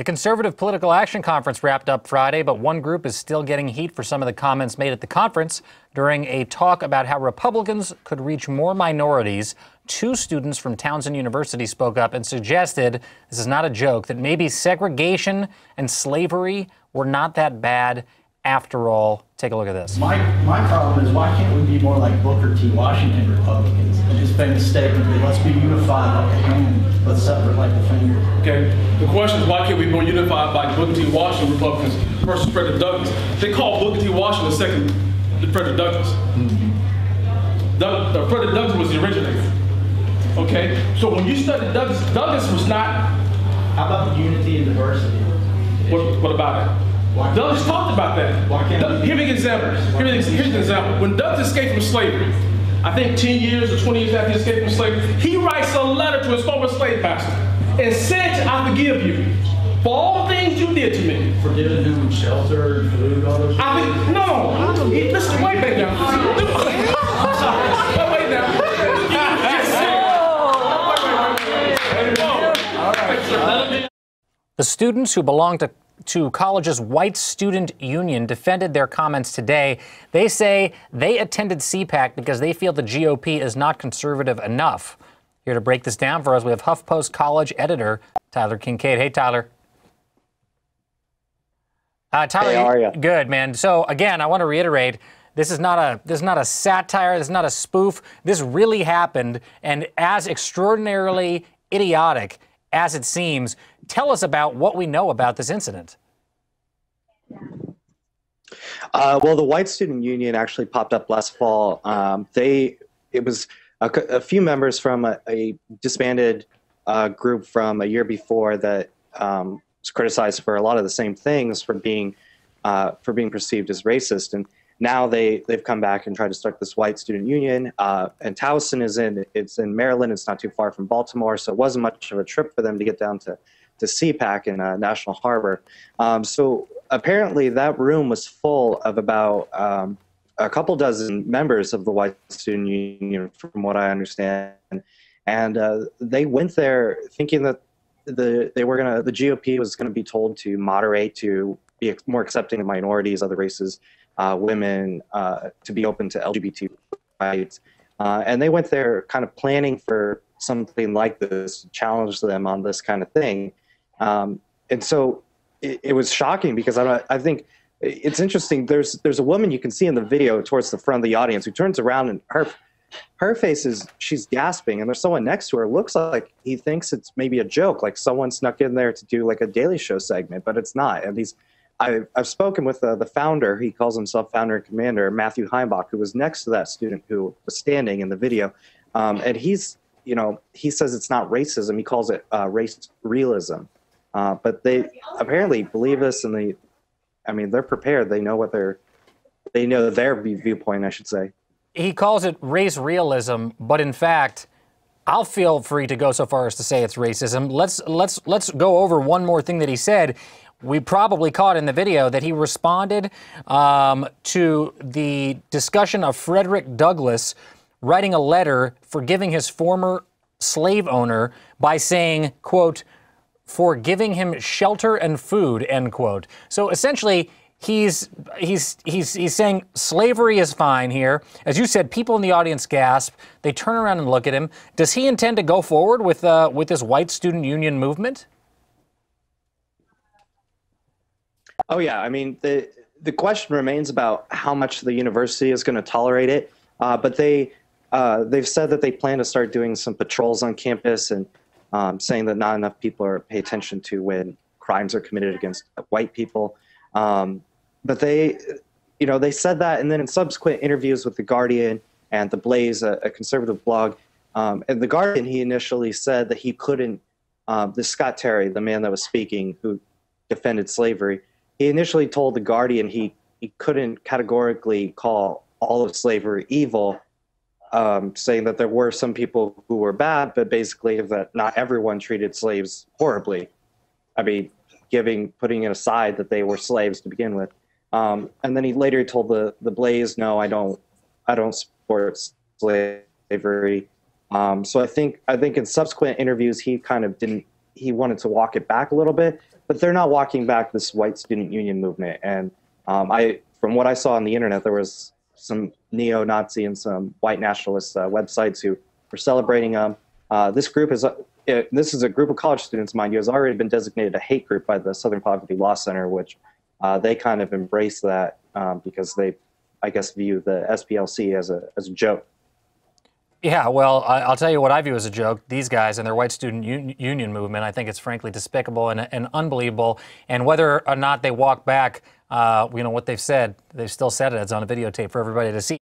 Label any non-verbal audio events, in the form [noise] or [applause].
The Conservative Political Action Conference wrapped up Friday, but one group is still getting heat for some of the comments made at the conference during a talk about how Republicans could reach more minorities. Two students from Towson University spoke up and suggested this is not a joke that maybe segregation and slavery were not that bad after all. Take a look at this. My, my problem is why can't we be more like Booker T. Washington Republicans and his famous statement that let's be unified like a hand, but separate like the finger. Okay. The question is why can't we be more unified like Booker T. Washington Republicans versus Frederick Douglass? They call Booker T. Washington the second Frederick Douglass. Mm-hmm. Doug, uh, Frederick Douglass was the originator. Okay. So when you study Douglass, Douglass was not. How about the unity and diversity? What, what about it? Why Douglass talked about that. Why Doug, Give me an example. Here's an example. When Douglass escaped from slavery, I think 10 years or 20 years after he escaped from slavery, he writes a letter to his former slave master and said, I forgive you for all the things you did to me. For giving him shelter, food, all those I think, no. Listen, wait back now. I'm [laughs] sorry. Wait now. [laughs] The students who belong to to college's white student union defended their comments today. They say they attended CPAC because they feel the GOP is not conservative enough. Here to break this down for us, we have HuffPost college editor Tyler Kingkade. Hey, Tyler. Uh, Tyler, hey, how are you? Good, man. So again, I want to reiterate. This is not a this is not a satire. This is not a spoof. This really happened, and as extraordinarily idiotic as it seems, tell us about what we know about this incident. Uh, well, the White Student Union actually popped up last fall. Um, they it was a, a, few members from a, a disbanded uh, group from a year before that um, was criticized for a lot of the same things for being uh, for being perceived as racist, and now they they've come back and tried to start this White Student Union. Uh, and Towson is in it's in Maryland. It's not too far from Baltimore, so it wasn't much of a trip for them to get down to to CPAC in uh, National Harbor. Um, so apparently, that room was full of about um, a couple dozen members of the White Student Union, from what I understand, and uh, they went there thinking that the they were gonna the GOP was going to be told to moderate to be more accepting of minorities, other races, uh, women, uh, to be open to LGBT rights. Uh, and they went there kind of planning for something like this, challenge them on this kind of thing. Um, and so it, it, was shocking because I, I think it's interesting. There's there's a woman you can see in the video towards the front of the audience who turns around and her her face is she's gasping, and there's someone next to her. Looks like he thinks it's maybe a joke, like someone snuck in there to do like a Daily Show segment, but it's not. And these I've, I've spoken with uh, the founder. He calls himself founder and commander, Matthew Heimbach, who was next to that student who was standing in the video, um, and he's you know he says it's not racism. He calls it uh, race realism. Uh, but they apparently believe us, and they, I mean, they're prepared. They know what they're, they know their viewpoint, I should say. He calls it race realism, but in fact, I'll feel free to go so far as to say it's racism. Let's let's let's go over one more thing that he said. We probably caught in the video that he responded um, to the discussion of Frederick Douglass writing a letter forgiving his former slave owner by saying, "quote." For giving him shelter and food, end quote. So essentially, he's he's he's he's saying slavery is fine here. As you said, people in the audience gasp. They turn around and look at him. Does he intend to go forward with uh, with this white student union movement? Oh yeah, I mean the the question remains about how much the university is going to tolerate it. Uh, but they uh, they've said that they plan to start doing some patrols on campus and um, saying that not enough people are pay attention to when crimes are committed against white people. Um, but they, you know, they said that, and then in subsequent interviews with the Guardian and the Blaze, a, a conservative blog, um, and the Guardian, he initially said that he couldn't. Um, this Scott Terry, the man that was speaking, who defended slavery, he initially told the Guardian he he couldn't categorically call all of slavery evil um, saying that there were some people who were bad, but basically that not everyone treated slaves horribly. I mean, giving putting it aside that they were slaves to begin with. Um, and then he later told the the Blaze, "No, I don't, I don't support slavery." Um, so I think I think in subsequent interviews he kind of didn't he wanted to walk it back a little bit, but they're not walking back this white student union movement. And um, I, from what I saw on the internet, there was some neo-Nazi and some white nationalist uh, websites who were celebrating them. Uh, this group is, uh, it, this is a group of college students, mind you, has already been designated a hate group by the Southern Poverty Law Center, which uh, they kind of embrace that um, because they, I guess, view the SPLC as a as a joke. Yeah, well, I'll tell you what I view as a joke. These guys and their white student un- union movement, I think it's frankly despicable and, and unbelievable. And whether or not they walk back, uh, you know, what they've said, they've still said it. It's on a videotape for everybody to see.